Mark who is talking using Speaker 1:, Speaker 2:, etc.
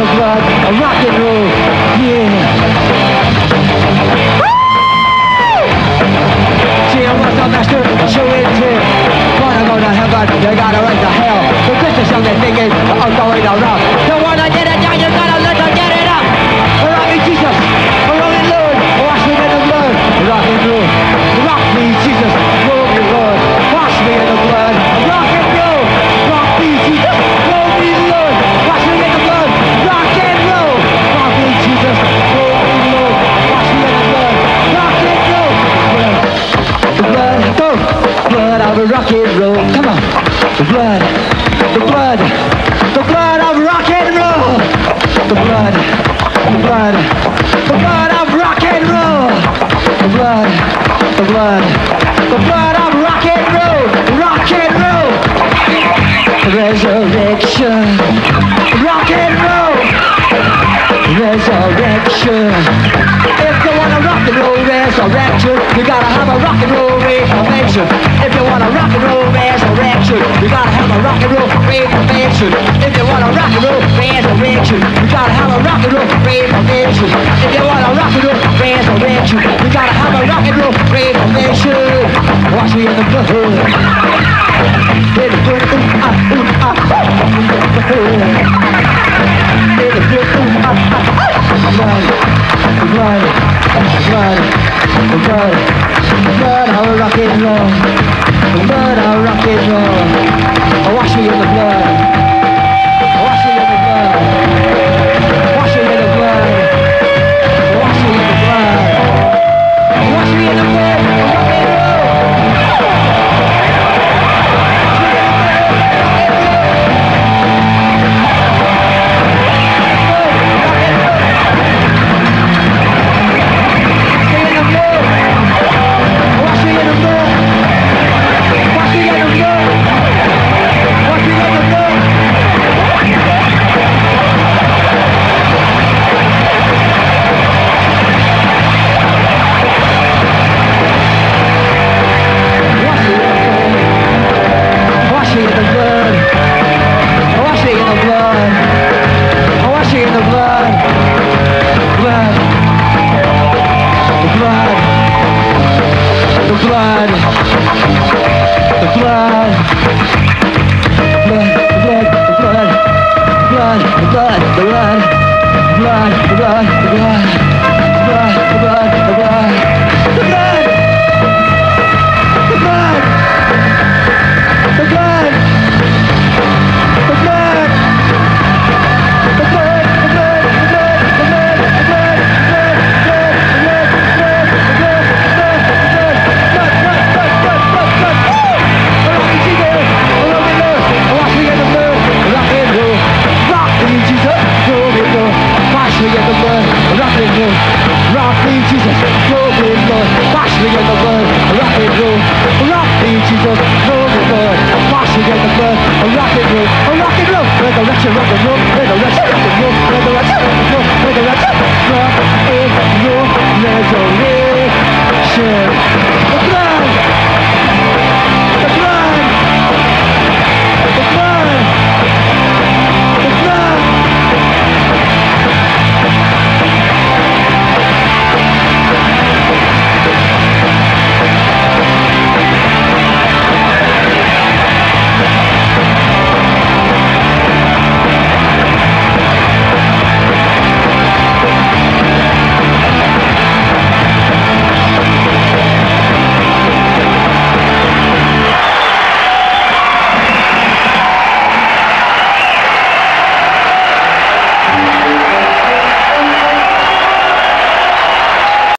Speaker 1: the blood. Rock and roll. Yeah. What's up, master? Show it to Wanna go to heaven, you gotta run to hell. The Christians young and thinking, I'm going around. A rock and roll. Come on. The blood. The blood. The blood of rock and roll. The blood. The blood. The blood of rock and roll. The blood. The blood. The blood of rock and roll. Rock and roll. Resurrection. Resurrection. If you want a rock and roll resurrection, you gotta have a rock and roll reformation. If you want a rock and roll resurrection, you gotta have a rock and roll reformation. If you want a rock and roll resurrection, you gotta have a rock and roll reformation. If you want a rock and roll resurrection, you gotta have a rock and roll reformation. Wash me in the blood. Blood. The blood. Blood. The blood. The blood. Blood. The blood. The blood. Blood. The blood. picture of the room